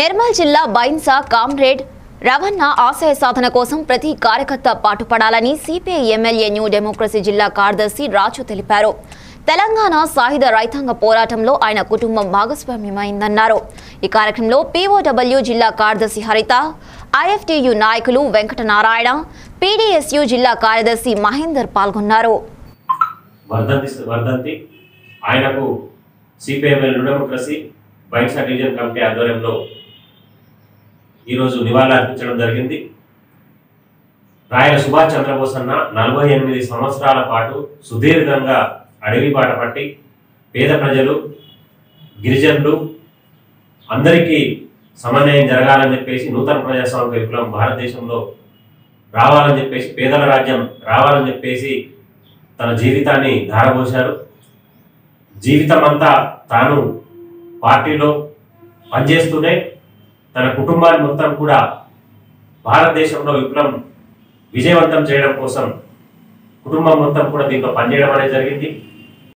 నిర్మల్ జిల్లా బైన్సా కామ్రేడ్ రవణ ఆశయ సాధన కోసం ప్రతి కార్యకర్త పాటుపడాలని సిపిఐ ఎమ్మెల్యే న్యూ డెమోక్రసీ జిల్లా కార్యదర్శి రాజు తెలిపారు. తెలంగాణ సాయుధ రైతాంగ పోరాటంలో ఆయన కుటుంబం భాగస్వామ్యమైందన్నారు. ఈ కార్యక్రమంలో పీఓడబ్ల్యూ జిల్లా కార్యదర్శి హరిత ఐఎఫ్టియు నాయకులు వెంకటనారాయణ పీడీఎస్యు జిల్లా కార్యదర్శి మహేందర్ పాల్గొన్నారు. ఆయనకు డెమోక్రసీ డివిజన్ కమిటీ ఆధ్వర్యంలో ఈరోజు నివాళులు అర్పించడం జరిగింది. రాయల సుభాష్ చంద్రబోస్ అన్న నలభై ఎనిమిది సంవత్సరాల పాటు సుదీర్ఘంగా అడవి పాట పట్టి పేద ప్రజలు గిరిజనులు అందరికీ సమన్వయం జరగాలని చెప్పేసి నూతన ప్రజాస్వామిక విప్లవం భారతదేశంలో రావాలని చెప్పేసి పేదల రాజ్యం రావాలని చెప్పేసి తన జీవితాన్ని ధారపోశారు జీవితం అంతా తాను పార్టీలో పనిచేస్తూనే తన కుటుంబాన్ని మొత్తం కూడా భారతదేశంలో విప్లవం విజయవంతం చేయడం కోసం కుటుంబం మొత్తం కూడా దీంట్లో పనిచేయడం అనేది జరిగింది.